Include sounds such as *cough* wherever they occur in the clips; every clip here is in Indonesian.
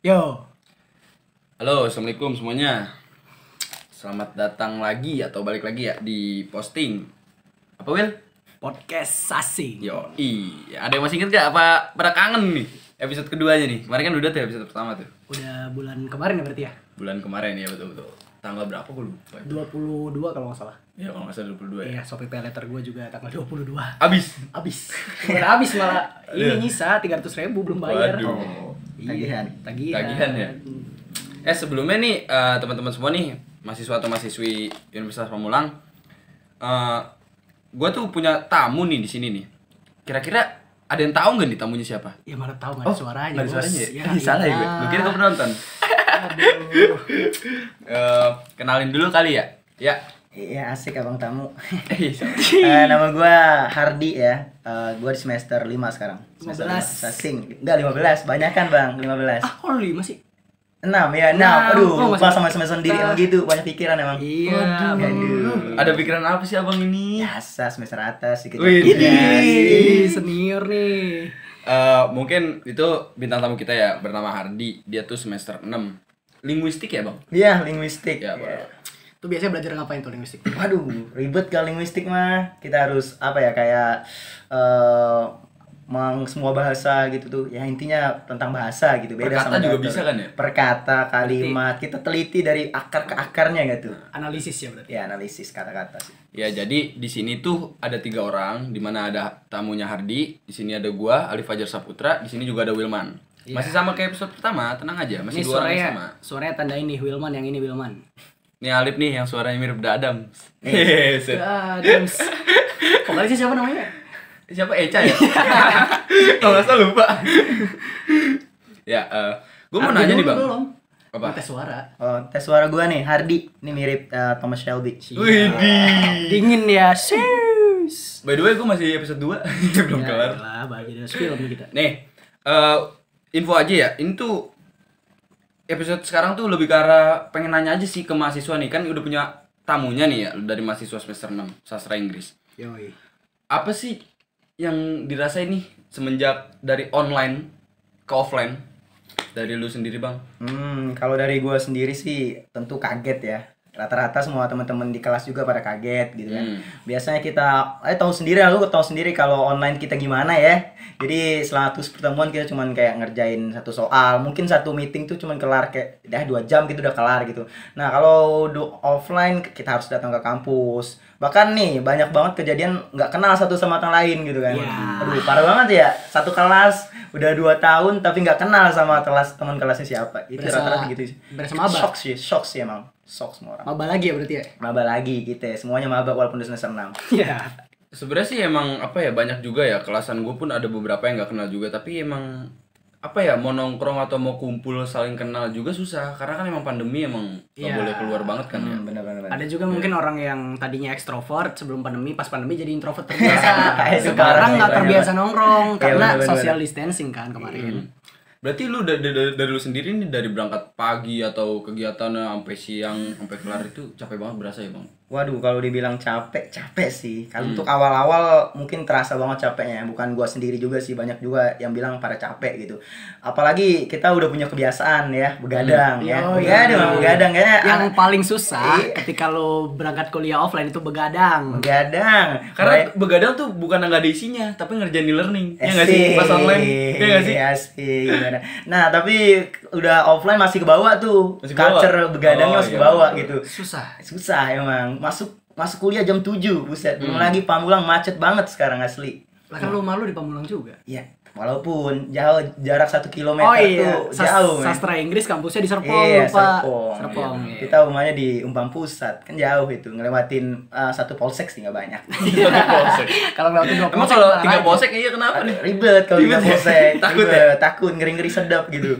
Yo, Halo, assalamualaikum semuanya. Selamat datang lagi atau balik lagi ya di posting. Apa Will? podcast Sasi. Yo, i. Ada yang masih inget gak? Apa pada kangen nih episode keduanya nih? Kemarin kan udah tuh episode pertama tuh. Udah bulan kemarin ya berarti ya? Bulan kemarin ya betul betul. Tanggal berapa gue lupa. 22 kalau nggak salah. Ya kalau nggak salah 22 ya. Iya, Shopee Pay letter gue juga tanggal 22. Abis. Abis. Bukan abis malah. Ini nyisa 300 ribu belum bayar. Waduh. Iya, Tagihan. Tagihan. Tagihan ya? Eh sebelumnya nih eh, teman-teman semua nih mahasiswa atau mahasiswi Universitas Pamulang, eh gue tuh punya tamu nih di sini nih. Kira-kira ada yang tahu nggak nih tamunya siapa? Ya mana tahu nggak ada suaranya. nggak suaranya ya? Ya, Ih, salah ya gue. iya. Gue kira gue penonton. Aduh. *laughs* Eh, kenalin dulu kali ya. Ya. Iya asik abang tamu. Eh? *laughs* Eh, nama gua Hardi ya. Eh, gua di semester 5 sekarang. Semester 15. lima. Sasing. Enggak 15, banyak kan bang? 15. Ah, kalau lima sih? 6 ya, 6. Enam. Aduh, Oh, lupa sama semester sendiri emang gitu, banyak pikiran emang. Iya. Aduh. Ada pikiran apa sih abang ini? Biasa semester atas dikit. Wih, Ini senior nih. Eh, mungkin itu bintang tamu kita ya bernama Hardi. Dia tuh semester 6 Linguistik ya bang? Iya, linguistik. Ya, Bang. Tuh biasanya belajar ngapain tuh linguistik? Waduh, ribet kalau linguistik mah. Kita harus apa ya kayak eh meng semua bahasa gitu tuh. Ya intinya tentang bahasa gitu. Beda Perkata sama juga bisa kan ya? Perkata, kalimat. Kita teliti dari akar ke akarnya gitu. Analisis ya berarti. Ya, analisis kata-kata sih. Ya jadi di sini tuh ada tiga orang, di mana ada tamunya Hardi, di sini ada gua Alif Fajar Saputra, di sini juga ada Wilman. Iya. Masih sama kayak episode pertama, tenang aja, masih Ini dua orang sama. suaranya, suaranya tanda ini Wilman yang ini Wilman. Nih Alif nih yang suaranya mirip Da Adam. Set. Adams. Vokalisnya siapa namanya? Siapa Eca ya? *laughs* Kalau nggak salah lupa. ya, eh gue mau nanya nih bang. Belum. Apa? Tes suara. Oh, tes suara gua nih, Hardi. Ini mirip eh, Thomas Shelby. Wih Dingin ya. Sis. By the way, gue masih episode 2 *laughs* belum kelar. lah, film nih kita. Nih, eh info aja ya. Ini tuh episode sekarang tuh lebih ke arah pengen nanya aja sih ke mahasiswa nih kan udah punya tamunya nih ya dari mahasiswa semester 6 sastra Inggris. Yoi. Apa sih yang dirasain nih semenjak dari online ke offline? Dari lu sendiri, Bang. Hmm, kalau dari gua sendiri sih tentu kaget ya. Rata-rata semua teman-teman di kelas juga pada kaget gitu kan. Hmm. Biasanya kita, eh tahu sendiri lah, lu tahu sendiri kalau online kita gimana ya. Jadi selama terus pertemuan kita cuman kayak ngerjain satu soal, mungkin satu meeting tuh cuman kelar kayak dah dua jam gitu udah kelar gitu. Nah kalau do offline kita harus datang ke kampus. Bahkan nih banyak banget kejadian nggak kenal satu sama yang lain gitu kan. Ya. Aduh parah banget ya. Satu kelas udah dua tahun tapi nggak kenal sama kelas teman kelasnya siapa. Itu rata-rata gitu sih. berasa maba. Shock sih, shock sih emang. Shock semua orang. Maba lagi ya berarti ya? Maba lagi gitu ya. Semuanya maba walaupun udah semester 6. *laughs* Iya. Sebenarnya sih emang apa ya banyak juga ya kelasan gue pun ada beberapa yang nggak kenal juga tapi emang apa ya mau nongkrong atau mau kumpul saling kenal juga susah karena kan emang pandemi emang nggak Iya. boleh keluar banget kan ya. Hmm, bener-bener. Ada juga mungkin orang yang tadinya ekstrovert sebelum pandemi, pas pandemi jadi introvert *laughs* terbiasa. *laughs* Itu Sekarang nggak banyak terbiasa banget. nongkrong Iya, karena bener-bener. social distancing kan kemarin. Berarti lu dari, dari, dari lu sendiri nih dari berangkat pagi atau kegiatannya sampai siang sampai kelar itu capek banget berasa ya bang? Waduh, kalau dibilang capek, capek sih. Kalau untuk awal-awal mungkin terasa banget capeknya. Bukan gua sendiri juga sih, banyak juga yang bilang pada capek gitu. Apalagi kita udah punya kebiasaan ya, begadang ya. Oh, begadang, iya. begadang kayaknya Yang anak- paling susah Iya. ketika lo berangkat kuliah offline itu begadang. begadang. Karena Baik- begadang tuh bukan nggak ada isinya tapi ngerjain e-learning ya nggak sih pas online ya nggak sih? Asik, gimana? Nah, tapi udah offline masih ke bawah tuh. Masih? Culture begadangnya Oh, masih ke iya. bawah gitu. Susah. Susah emang. Masuk masuk kuliah jam 7, buset. Belum Hmm. lagi Pamulang macet banget sekarang asli. Lah kan lo malu di Pamulang juga. Iya, walaupun jauh jarak satu kilometer Oh iya, tuh Sas- jauh. men. sastra Inggris kampusnya di Serpong, Iya, lupa. Serpong. Serpong. Iya, Kita rumahnya di Umpang Pusat, kan jauh itu. Ngelewatin uh, satu polsek sih nggak banyak. *laughs* Satu polsek. Kalau ngelewatin dua Emang polsek, kalau tiga polsek iya kenapa nih? Ribet kalau tiga ya? polsek. *laughs* Takut Ribet, Takut, ngeri-ngeri sedap gitu.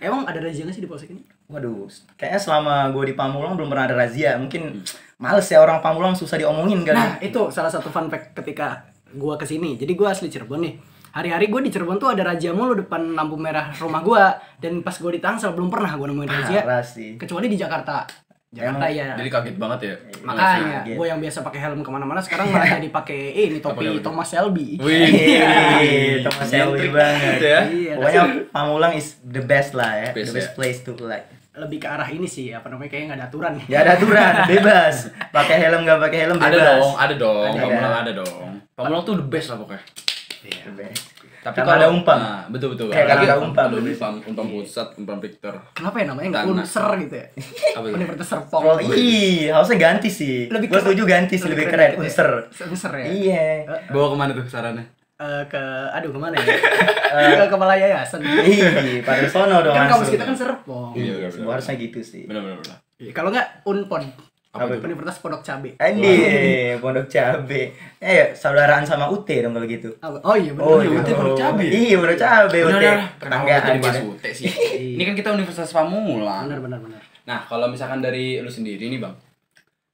Emang ada razia nggak sih di polsek ini? Waduh, kayaknya selama gue di Pamulang belum pernah ada razia. Mungkin males ya orang Pamulang susah diomongin kan. Nah, itu salah satu fun fact ketika gua ke sini. Jadi gua asli Cirebon nih. Hari-hari gue di Cirebon tuh ada razia mulu depan lampu merah rumah gua dan pas gue di Tangsel belum pernah gue nemuin razia sih. kecuali di Jakarta. Jakarta ya. Jadi kaget banget ya. Makanya gue yang biasa pakai helm ke mana-mana sekarang malah jadi pakai ini topi? Thomas Shelby. Wih, Wih, Thomas Shelby banget. ya. Iya, Pokoknya Pamulang is the best lah ya, Best, the best ya. place to like. Lebih ke arah ini sih apa namanya kayaknya nggak ada aturan. Gak ada aturan, *laughs* bebas. Pakai helm gak pakai helm bebas. Ada dong, ada dong. Ada. Pamulang ada dong. Pamulang tuh the best lah pokoknya. The best. Tapi kalau ada umpam. Nah, betul betul. Ya, karena Apalagi ada umpam. Ada umpam, umpam pusat, umpam Victor. Kenapa ya namanya nggak unser gitu ya? *laughs* Apa itu? Universitas Serpong. Oh, ih, harusnya ganti sih. Lebih Gue setuju ganti sih, lebih keren. ya. Unser. Unser ya. Iya. Bawa ke mana tuh sarannya? Eh, ke aduh ke mana ya? *laughs* ke kepala yayasan. Ih, pada sono dong kan kampus kita kan Serpong. Iya, Iya, benar. harusnya gitu sih. Benar benar benar. Iya, Kalau nggak Unpod. Apa Apa itu? Universitas Pondok Cabe. Andi, Pondok Cabe. Eh, saudaraan sama UT dong kalau gitu. Oh iya benar. Oh, iya, iya, UT Pondok Cabe. Iya, Pondok Cabe, UT. benar. Kenapa Tetanggaan gitu. UT sih? Ini kan kita Universitas Pamulang. Benar benar benar. Nah, kalau misalkan dari lu sendiri nih, Bang.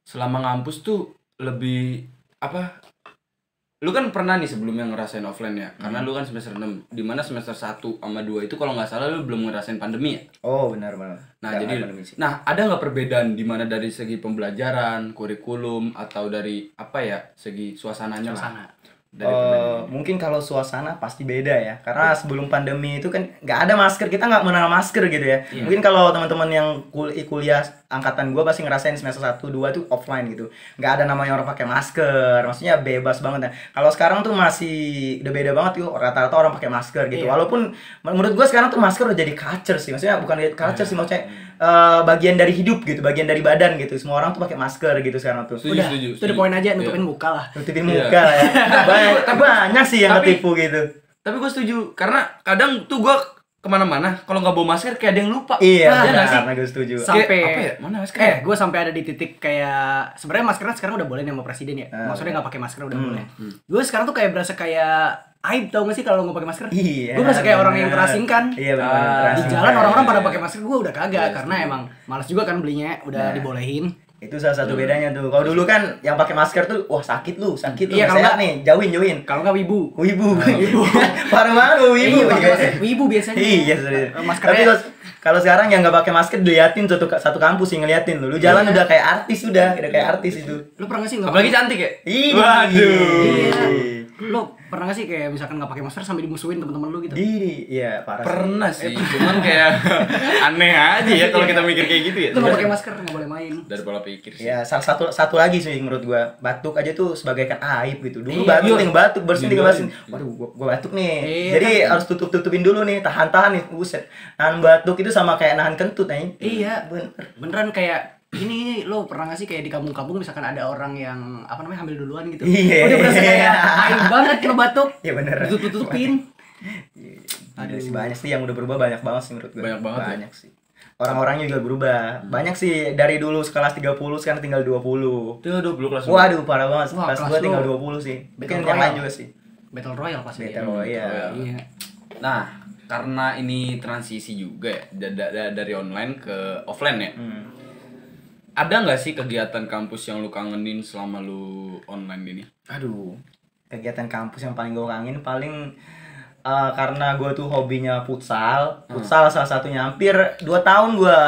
Selama ngampus tuh lebih apa? Lu kan pernah nih sebelumnya ngerasain offline ya. Karena lu kan semester 6. Di mana semester 1 sama 2 itu kalau nggak salah lu belum ngerasain pandemi ya. Oh, benar benar. Nah, Nggak jadi nah, ada nggak perbedaan di mana dari segi pembelajaran, kurikulum atau dari apa ya, segi suasananya lah. Sana. Dari Eh, perbedaan. mungkin kalau suasana pasti beda ya karena sebelum pandemi itu kan nggak ada masker kita nggak mengenal masker gitu ya Iya. mungkin kalau teman-teman yang kul kuliah angkatan gua pasti ngerasain semester 1 2 tuh offline gitu nggak ada namanya orang pakai masker maksudnya bebas banget ya kalau sekarang tuh masih udah beda banget tuh rata-rata orang pakai masker gitu Iya. walaupun menurut gua sekarang tuh masker udah jadi culture sih maksudnya bukan jadi culture Iya. sih maksudnya eh, bagian dari hidup gitu bagian dari badan gitu semua orang tuh pakai masker gitu sekarang tuh Setuju, Udah, setuju, itu the setuju. point aja Iya. nutupin muka lah. nutupin Iya. muka lah ya *laughs* banyak, banyak sih yang Tapi- ketipu gitu Tapi gue setuju karena kadang tuh gue ke mana-mana kalau nggak bawa masker kayak ada yang lupa. Iya, Iya nggak sih? benar, gue setuju. Sa- Sampai- Kayak, apa ya? Mana masker? Eh, gue sampai ada di titik kayak sebenarnya masker kan sekarang udah boleh nih sama presiden ya. Ah, Maksudnya nggak pakai masker udah Hmm, boleh. Gue sekarang tuh kayak berasa kayak aib tau gak sih kalau nggak pakai masker? Iya. Gue berasa kayak orang yang terasingkan. Iya benar. Ah, Di jalan orang-orang pada iya. pakai masker gue udah kagak karena emang malas juga kan belinya udah Nah. dibolehin. Itu salah satu bedanya tuh. Kalau dulu kan yang pakai masker tuh, wah sakit lu, sakit lu. Iya, nggak kalau nggak- nih, jauhin, jauhin. Kalau nggak wibu. Wibu. Wibu. Parah banget lu, wibu. Iya, masker wibu biasanya. Iya, serius. Eh, Maskernya Tapi kalau- kalau sekarang yang nggak pakai masker diliatin satu satu kampus yang ngeliatin lu. Lu jalan Iya. udah kayak artis udah, udah kayak artis itu. lu pernah gak sih nggak Apalagi cantik ya? Ih. Waduh. Iya. Lu pernah gak sih kayak misalkan nggak pakai masker sampai dimusuhin teman-teman lu gitu? Di, iya parah. sih. Pernah sih, cuman kayak *laughs* aneh aja ya kalau kita mikir kayak gitu ya. Lu nggak pakai masker nggak boleh main. Dari pola pikir sih. Ya, salah satu satu lagi sih menurut gua. Batuk aja tuh sebagai kan aib gitu. Dulu Iya, batuk iya. yang batuk bersin Iya. bersin. Waduh, gua, gua batuk nih. Iya, Jadi kan. harus tutup-tutupin dulu nih, tahan-tahan nih. Buset. Nahan batuk itu sama kayak nahan kentut nih. Iya, Bener. beneran kayak ini lo pernah gak sih kayak di kampung-kampung misalkan ada orang yang apa namanya hamil duluan gitu Iya. udah berasa kayak aib banget kalau batuk Iya bener. tutup tutupin Ada sih banyak sih yang udah berubah banyak banget sih menurut gua. Banyak banget ya? Banyak sih. Orang-orangnya juga berubah. Banyak sih dari dulu kelas 30 sekarang tinggal 20. Itu 20 kelas. Waduh, parah banget. Wah, kelas kelas gua tinggal lu 20 sih. Mungkin Battle yang lain juga sih. battle royale pasti Battle Hmm, Royale. Royale. iya Nah, karena ini transisi juga ya da- da- da- dari online ke offline ya. Hmm. Ada nggak sih kegiatan kampus yang lu kangenin selama lu online ini? Aduh, kegiatan kampus yang paling gue kangen paling eh, karena gue tuh hobinya futsal, futsal salah satunya. Hampir 2 tahun gue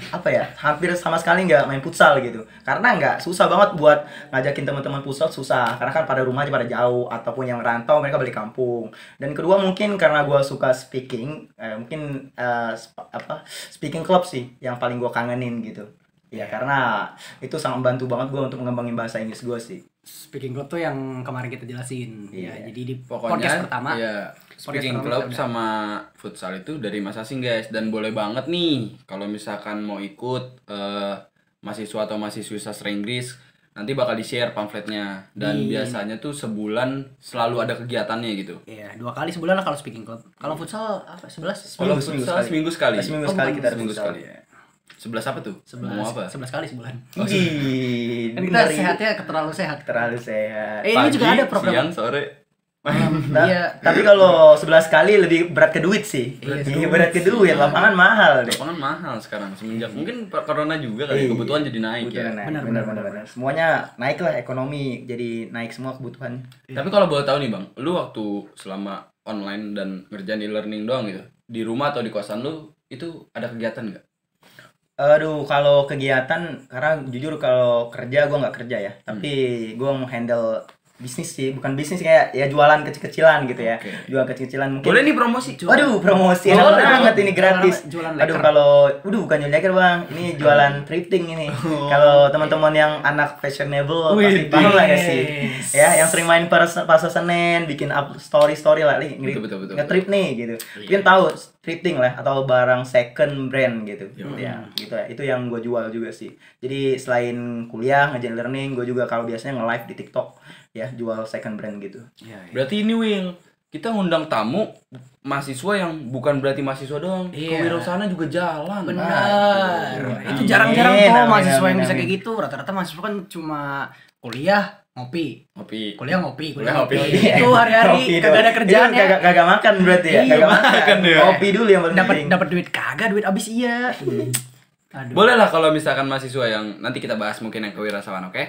apa ya hampir sama sekali nggak main futsal gitu. Karena nggak susah banget buat ngajakin teman-teman futsal susah. Karena kan pada rumah aja pada jauh ataupun yang rantau mereka balik kampung. Dan kedua mungkin karena gue suka speaking eh, mungkin eh, sp- apa speaking club sih yang paling gue kangenin gitu ya karena itu sangat membantu banget gue untuk mengembangin bahasa Inggris gue sih speaking club tuh yang kemarin kita jelasin ya Iya. jadi di Pokoknya podcast pertama ya speaking club sama futsal itu dari masing-masing guys dan boleh banget nih kalau misalkan mau ikut eh, mahasiswa atau mahasiswi sastra Inggris nanti bakal di-share pamfletnya dan Di- biasanya tuh sebulan selalu ada kegiatannya gitu. Iya, dua kali sebulan lah kalau speaking club. Kalau futsal apa? Sebelas? Kalau Seminggu, seminggu futsal sekali. seminggu sekali. Seminggu Oh, sekali bukan kita ada Seminggu sekali ya. Sebelas apa tuh? Sebelas. Mau apa? Sebelas kali sebulan. Ih, Kan kita sehatnya terlalu sehat. terlalu sehat. Eh, ini juga ada program. siang, sore. *laughs* Ta- Iya. Tapi kalau 11 kali lebih berat ke duit sih. Iya, Iya, berat ke duit, lapangan mahal deh. Lapangan mahal sekarang semenjak mungkin per- corona juga kali Iya. kebutuhan jadi naik Kebutuhan ya. naik. Benar, Benar, benar, benar, benar. Semuanya naik lah ekonomi, jadi naik semua kebutuhan. Tapi kalau boleh tahu nih bang, lu waktu selama online dan ngerjain e-learning doang gitu, di rumah atau di kosan lu itu ada kegiatan nggak? Aduh, kalau kegiatan karena jujur kalau kerja gua nggak kerja ya, tapi gua mau handle bisnis sih, bukan bisnis kayak ya jualan kecil-kecilan gitu ya. Oke. Jualan kecil-kecilan mungkin. Boleh nih promosi. Waduh, promosi enak boleh. banget ini gratis. Jualan Aduh, leker. kalau waduh bukan jualan leker, Bang. Ini jualan thrifting ini. Kalau teman-teman yang anak fashionable pasti Wih, paham lah ya sih. Ya, yang sering main pas pasar Senen, bikin up story-story lah nih, Betul, betul, betul, nge-trip nih gitu. Mungkin tahu thrifting lah atau barang second brand gitu. Ya, gitu ya. Itu yang gue jual juga sih. Jadi selain kuliah, ngajarin learning, gue juga kalau biasanya nge-live di TikTok ya jual second brand gitu. Iya, iya. Berarti ini Wing, kita ngundang tamu mahasiswa yang bukan berarti mahasiswa doang. Iya. Kewirausahaan juga jalan. Benar. Itu jarang-jarang tuh amin, mahasiswa amin, yang bisa kayak gitu. Rata-rata mahasiswa kan cuma kuliah, ngopi. Ngopi. Kuliah ngopi, kuliah Kuliah ngopi. ngopi. Itu hari-hari kagak ada kerjaan Itu ya. Kagak kagak makan berarti ya? Iya, Kagak makan. makan ya. Kopi dulu yang penting. Dapat dapat duit kagak, duit abis iya. Aduh. Boleh lah kalau misalkan mahasiswa yang nanti kita bahas mungkin yang kewirausahaan, oke?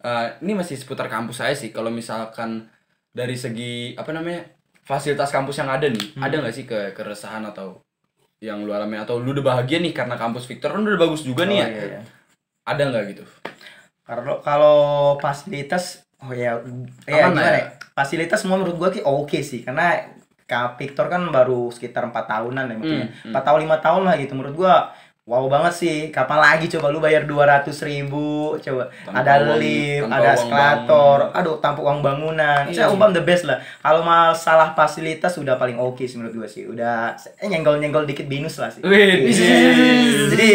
Eh, ini masih seputar kampus saya sih. Kalau misalkan dari segi apa namanya fasilitas kampus yang ada nih, Hmm. ada nggak sih ke keresahan atau yang lu alami atau lu udah bahagia nih karena kampus Victor kan udah bagus juga nih Oh, ya? iya, iya. Ada nggak gitu? Kalau kalau fasilitas oh ya ya Aman gimana ya? ya? Fasilitas semua menurut gua sih oke sih karena Kak Victor kan baru sekitar empat tahunan ya mungkin Hmm, hmm. empat tahun lima tahun lah gitu menurut gua wow banget sih. Kapan lagi? Coba lu bayar dua ratus ribu. Coba Tanpa ada uang- lift ada eskalator. aduh tanpa uang bangunan. Iya saya umpam the best lah. Kalau masalah fasilitas udah paling oke sih menurut gua sih. Udah eh, nyenggol nyenggol dikit binus lah sih. Wih, Iya. jadi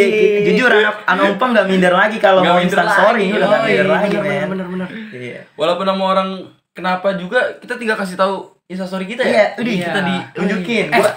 jujur anak anak umpam nggak minder lagi kalau mau minder instan story lagi, udah nggak minder lagi bener, men. bener, bener. Iya. Walaupun nama orang kenapa juga kita tinggal kasih tahu instastory kita ya. Iya, udah. Iya. kita ditunjukin. Eh, Gua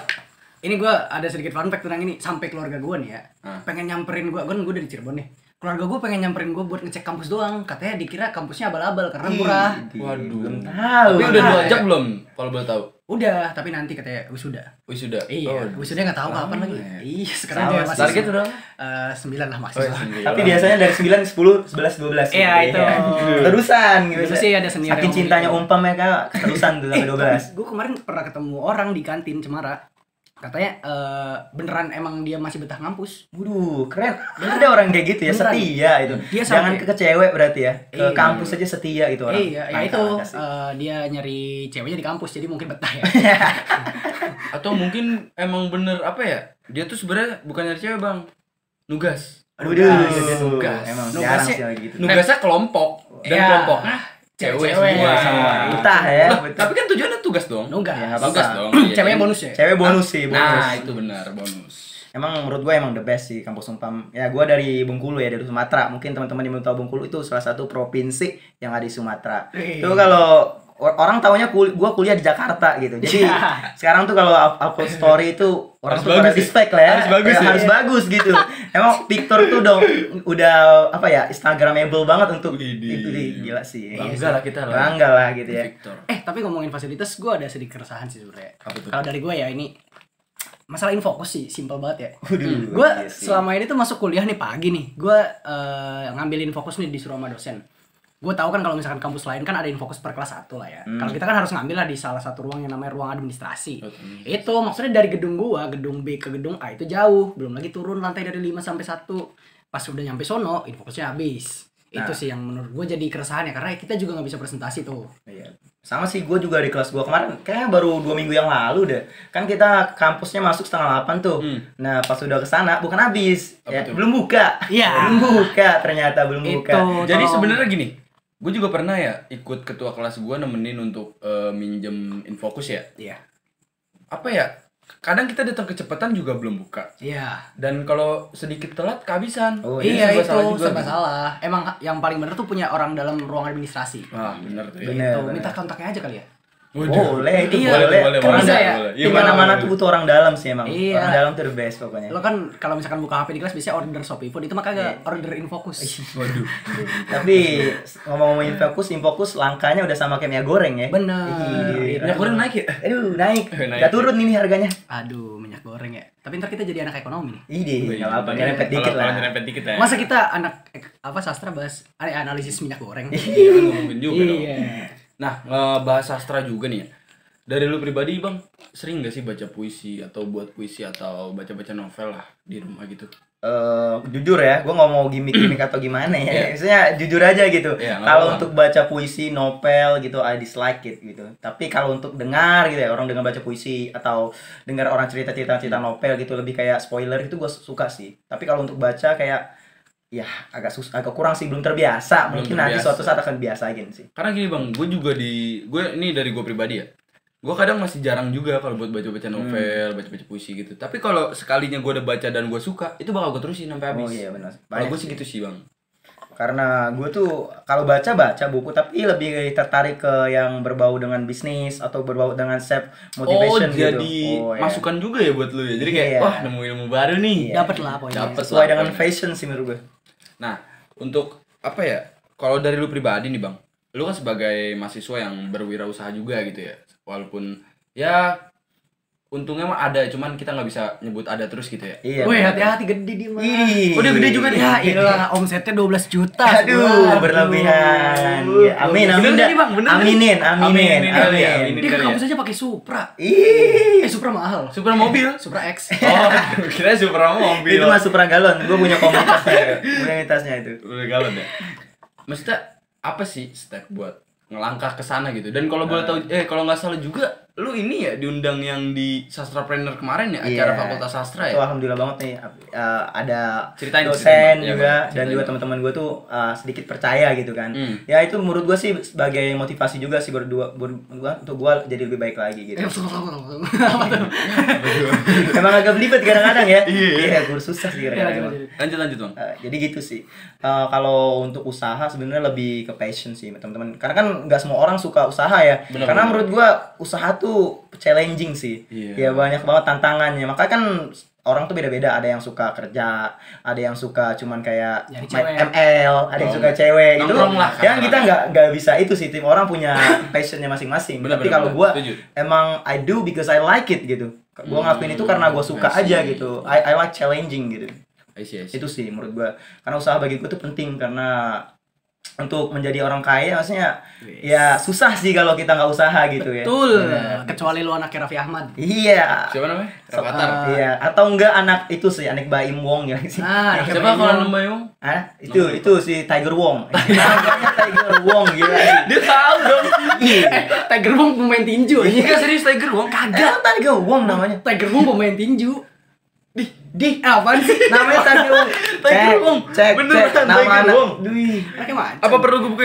ini gua ada sedikit fun fact tentang ini sampai keluarga gua nih ya Ah. pengen nyamperin gua kan gua dari Cirebon nih keluarga gua pengen nyamperin gua buat ngecek kampus doang katanya dikira kampusnya abal-abal karena murah Waduh. belum tahu. Tapi udah dua ya. jam belum kalau boleh tahu. udah tapi nanti katanya wisuda Wisuda. iya Oh, wisuda nggak tahu kapan lagi ya. iya sekarang dia sih. masih Target udah. eh, sembilan lah Oh, mahasiswa sembilan. Tapi biasanya dari 9 10 11 12. Iya, itu. Terusan gitu. Sih ada senior Saking cintanya gitu. umpam ya Kak, keterusan tuh sampai 12. gue kemarin pernah ketemu orang di kantin Cemara katanya eh, beneran emang dia masih betah ngampus Waduh, keren. Ada orang kayak gitu ya, Beneran. setia itu. Dia Jangan ke cewek berarti ya. Ke Iya. kampus aja setia gitu orang. iya ya Langka, itu eh, dia nyari ceweknya di kampus jadi mungkin betah ya *laughs* Atau mungkin emang bener apa ya? Dia tuh sebenarnya bukan nyari cewek, Bang. Nugas. Waduh, nugas. emang Nugasnya- jarang sih lagi gitu. Nugasnya kelompok dan Iya. kelompoknya cewek, Cewek semua. semua. Entah ya, betul. Tapi kan tujuannya tugas dong. nugas Ya, nggak Tugas dong. Iya, ceweknya jadi- bonus ya Cewek bonus sih, bonus. Nah, itu benar bonus. Emang menurut gue emang the best sih kampus Umpam. Ya gue dari Bengkulu ya dari Sumatera. Mungkin teman-teman yang belum tahu Bengkulu itu salah satu provinsi yang ada di Sumatera. Itu kalau orang taunya kul gue kuliah di Jakarta gitu. Jadi sekarang tuh kalau up- upload story itu orang Harus tuh pada respect lah ya. Harus bagus Ya, ya? harus bagus gitu. Emang Victor tuh dong udah apa ya Instagramable banget untuk Widih. itu di gila sih. Bangga lah kita lah. Bangga lah gitu ya. Victor. eh tapi ngomongin fasilitas gue ada sedikit keresahan sih sebenarnya kalau dari gue ya ini masalah infokus sih simpel banget ya gue iya sih. selama ini tuh masuk kuliah nih pagi nih gue eh, ngambilin fokus nih disuruh sama dosen gue tahu kan kalau misalkan kampus lain kan ada infokus per kelas satu lah ya Hmm. kalau kita kan harus ngambil lah di salah satu ruang yang namanya ruang administrasi Betul. itu maksudnya dari gedung gua gedung B ke gedung A itu jauh belum lagi turun lantai dari 5 sampai 1 pas udah nyampe sono infokusnya habis itu Nah. sih yang menurut gue jadi keresahan ya karena kita juga nggak bisa presentasi tuh Iya. Sama sih gue juga di kelas gue kemarin kayaknya baru dua minggu yang lalu deh. Kan kita kampusnya masuk setengah delapan tuh. Hmm. Nah pas udah ke sana bukan habis, Apa ya, belum buka. Iya. Belum buka ternyata belum itu buka. Jadi sebenarnya gini, gue juga pernah ya ikut ketua kelas gue nemenin untuk eh, minjem infokus ya. iya Apa ya? Kadang kita datang kecepatan juga belum buka. iya Dan kalau sedikit telat kehabisan. Oh, iya serba itu salah juga serba gitu. salah emang yang paling bener tuh punya orang dalam ruang administrasi Wah, bener tuh ya. Bener. itu minta kontaknya aja kali ya. Boleh itu Iya, boleh. boleh, Orang boleh, da- boleh. Iya, di mana-mana boleh. tuh butuh orang dalam sih emang. Iya. Orang dalam tuh the best pokoknya. lo kan kalau misalkan buka HP di kelas biasanya order Shopee Food itu mah kagak order infokus Waduh. Tapi ngomong-ngomongin fokus, infokus langkanya udah sama kayak minyak goreng ya. Bener. Iya. Minyak goreng naik ya? Aduh, naik. *laughs* Naik. Gak turun ini harganya. aduh minyak goreng ya tapi ntar kita jadi anak ekonomi nih Ide, Iya, enggak apa-apa, iya. nyerempet dikit lah. kalau nyerempet dikit ya. masa kita anak ek- apa sastra bahas eh, analisis minyak goreng Iya, kan ngomongin juga dong. iya Nah, ngebahas sastra juga nih ya. dari lu pribadi bang sering gak sih baca puisi atau buat puisi atau baca-baca novel lah di rumah gitu Eh, jujur ya, gue nggak mau gimmick-gimmick atau gimana ya. Iya. Maksudnya jujur aja gitu. Nggak kalau untuk baca puisi, novel gitu, I dislike it gitu. Tapi kalau untuk dengar gitu ya, orang dengar baca puisi atau dengar orang cerita-cerita cerita novel gitu, lebih kayak spoiler itu gue suka sih. Tapi kalau untuk baca kayak ya agak sus agak kurang sih belum terbiasa. Belum Mungkin nanti terbiasa. suatu saat akan biasain sih. karena gini bang gue juga di gue ini dari gue pribadi ya gue kadang masih jarang juga kalau buat baca-baca novel baca-baca puisi gitu tapi kalau sekalinya gue udah baca dan gue suka itu bakal gue terusin sampai habis Oh iya benar. kalau gue sih. gitu sih bang karena gue tuh kalau baca baca buku tapi lebih tertarik ke yang berbau dengan bisnis atau berbau dengan self oh motivation gitu. jadi Oh, iya. masukan juga ya buat lu ya jadi kayak Iya. wah nemu ilmu baru nih Iya. Dapat lah pokoknya. Dapet sesuai dengan fashion sih menurut gue. Nah, untuk apa ya? Kalau dari lu pribadi nih, Bang. Lu kan sebagai mahasiswa yang berwirausaha juga gitu ya. Walaupun ya untungnya mah ada, cuman kita nggak bisa nyebut ada terus gitu ya. Iya. Wih, benar. hati-hati gede dia mah. Oh, dia gede juga nih. Ya, iyalah omsetnya 12 juta. Aduh, sebulan. berlebihan. Aduh. Ya, amin, Bener amin. nih, Bang? Bener aminin, aminin, Aminin ya, amin. aminin. Dia ke ya. kampus aja pakai Supra. Ih, Eh, Supra mahal. Supra mobil. Supra X. *laughs* Oh, kira Supra mobil. itu mah super galon. Gue *laughs* punya komunitasnya, komunitasnya itu. Udah galon ya. Maksudnya apa sih step buat ngelangkah ke sana gitu? Dan kalau boleh tahu eh kalau nggak salah juga lu ini ya diundang yang di Sastrapreneur kemarin ya acara Iya. Fakultas Sastra Itu ya? alhamdulillah banget nih uh, ada Ceritain, dosen ceritain. Iya, juga Bang. dan juga teman-teman gue tuh uh, sedikit percaya gitu kan. Hmm. Ya itu menurut gue sih sebagai motivasi juga sih berdua ber- gua untuk gue jadi lebih baik lagi gitu. Eh? *laughs* Emang agak belibet kadang-kadang ya. Iya, iya. Iya, gue susah sih Ya, kadang-kadang. lanjut, lanjut. Lanjut lanjut, Bang. Eh, jadi gitu sih. Eh, kalau untuk usaha sebenarnya lebih ke passion sih teman-teman. Karena kan nggak semua orang suka usaha ya. Benar, Karena menurut gua usaha tuh challenging sih. Iya. Ya banyak banget tantangannya. Makanya kan orang tuh beda-beda. Ada yang suka kerja, ada yang suka cuman kayak. ML, ada yang suka cewek. Nongkrong lah, kasar. kita nggak nggak bisa itu sih. Tim orang punya *laughs* passionnya masing-masing. Tapi kalau Setuju. emang I do because I like it gitu. Gua ngelakuin itu karena gua suka aja gitu. I, I like challenging gitu I see, I see. itu sih menurut gua karena usaha bagi gua tuh penting karena untuk menjadi orang kaya maksudnya ya susah sih kalau kita nggak usaha gitu ya Betul. Benar. Kecuali lu anaknya Raffi Ahmad. iya Siapa namanya? So- Rafathar. iya atau enggak anak itu sih anak Baim Wong ya sih Ah, *laughs* Siapa kalau nama Yung? ah itu itu si Tiger Wong *laughs* namanya Tiger Wong gila sih Dia tahu dong. iya Tiger Wong pemain tinju kan serius Tiger Wong kagak. Emang Tiger Wong namanya Tiger Wong pemain tinju. Di di apaan sih? namanya Tiger Wong Cek, Wong. cek Beneran, cek nama anak macam. Apa perlu gue buka